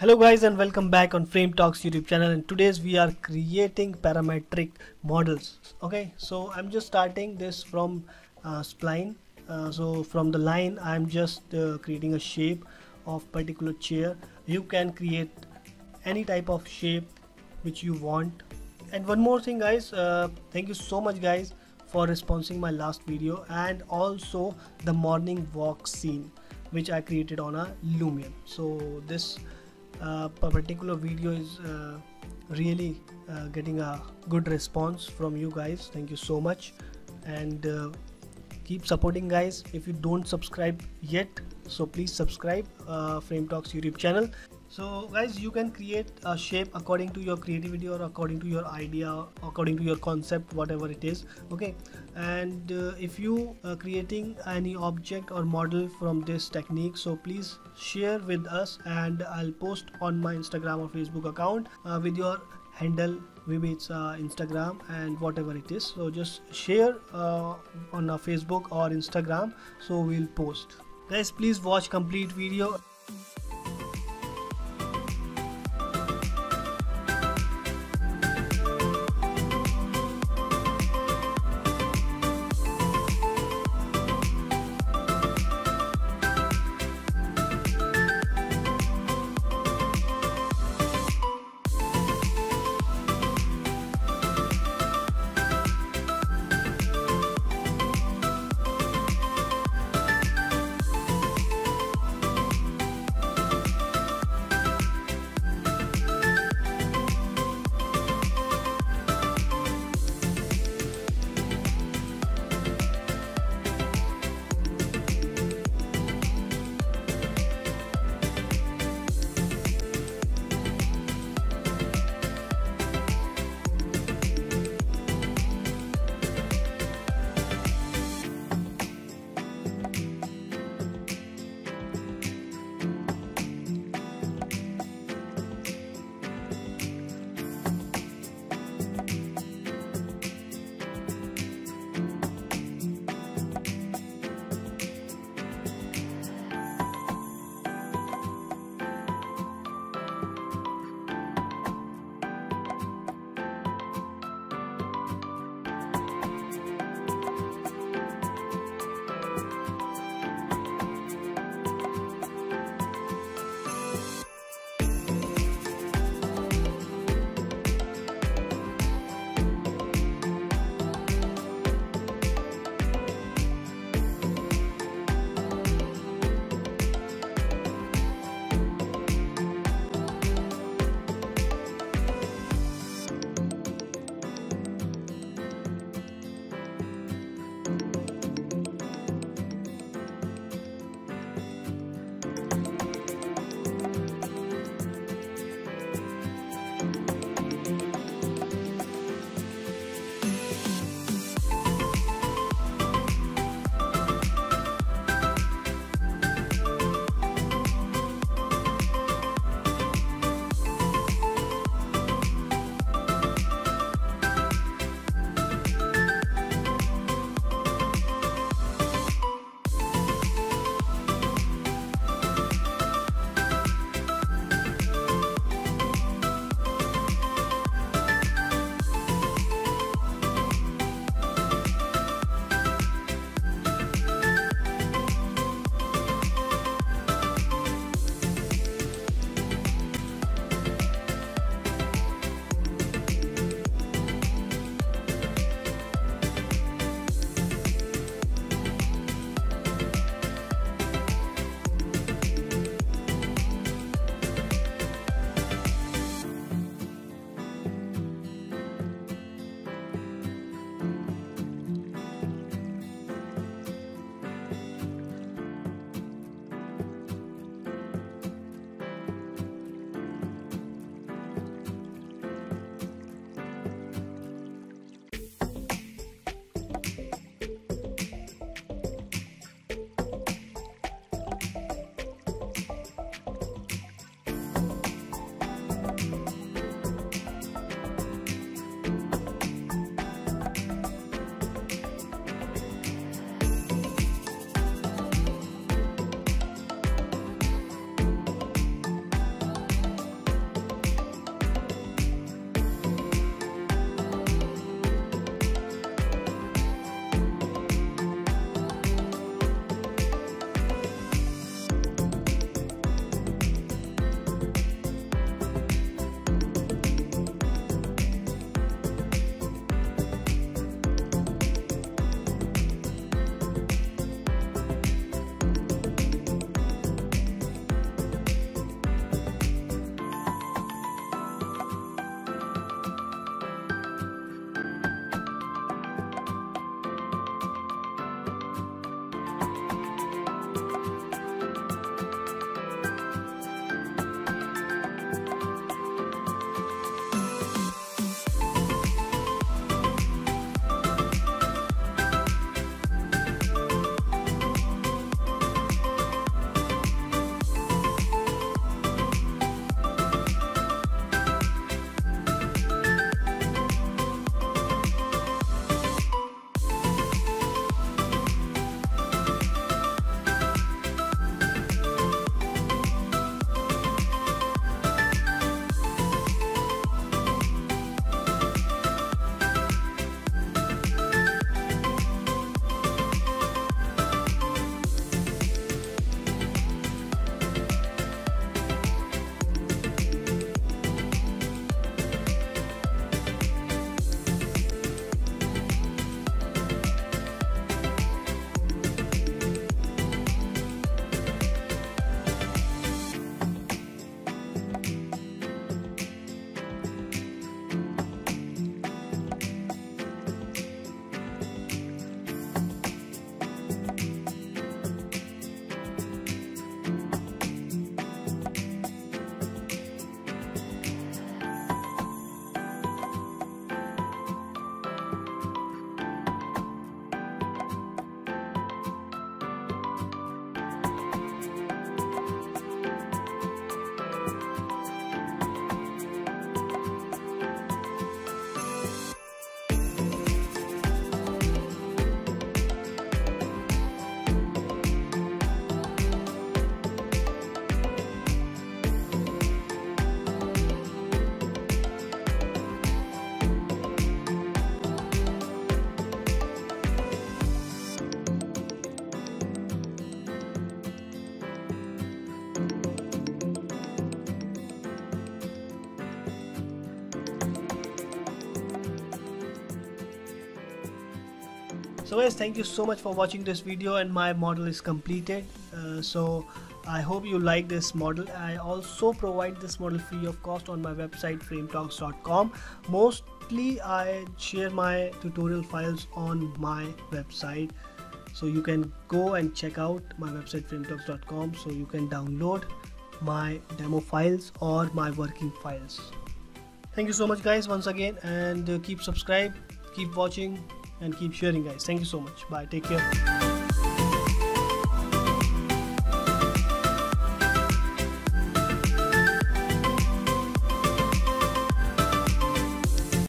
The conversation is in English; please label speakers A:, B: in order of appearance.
A: Hello guys and welcome back on Frame Talks YouTube channel. And today's we are creating parametric models okay? So I'm just starting this from uh, spline. Uh, so from the line I'm just uh, creating a shape of particular chair. You can create any type of shape which you want. And one more thing guys uh, thank you so much guys for responding my last video and also the morning walk scene which I created on a Lumion. So this uh, particular video is uh, really uh, getting a good response from you guys. Thank you so much. And keep supporting guys. If you don't subscribe yet so please subscribe uh, frame talks youtube channel so guys you can create a shape according to your creativity or according to your idea according to your concept whatever it is okay? And uh, if you are creating any object or model from this technique so please share with us and i'll post on my instagram or facebook account uh, with your handle maybe it's uh, instagram and whatever it is. So just share uh, on facebook or instagram so we'll post. Guys please watch complete video so guys thank you so much for watching this video and my model is completed uh, so I hope you like this model. I also provide this model free of cost on my website frametalks.com. Mostly I share my tutorial files on my website. So you can go and check out my website frametalks.com so you can download my demo files or my working files. Thank you so much guys once again and uh, keep subscribe, keep watching and keep sharing guys. Thank you so much. Bye. Take care.